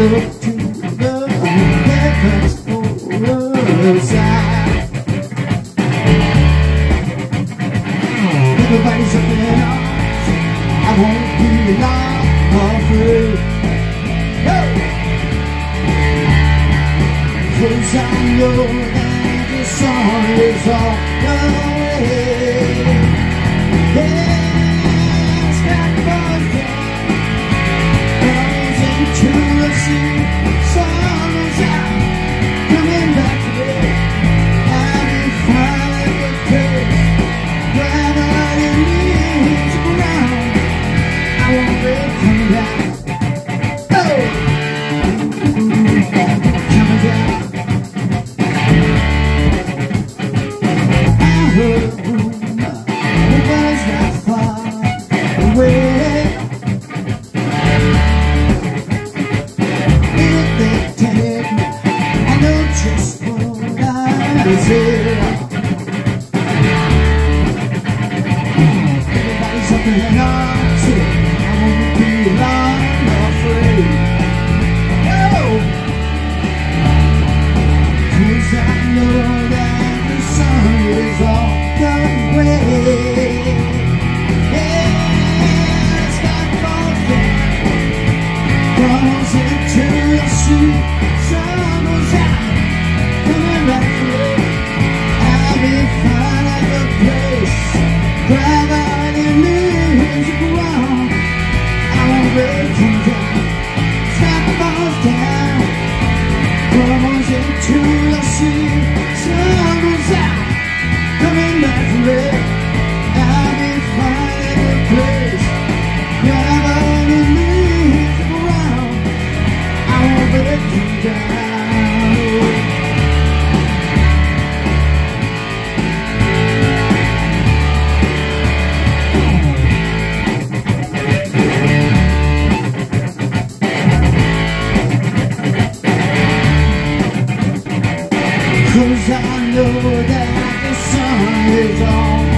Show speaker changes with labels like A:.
A: to Heaven's Everybody's up in I won't be! Cause I know that the song is the way Yeah Yeah. Cause I know that the sun is on.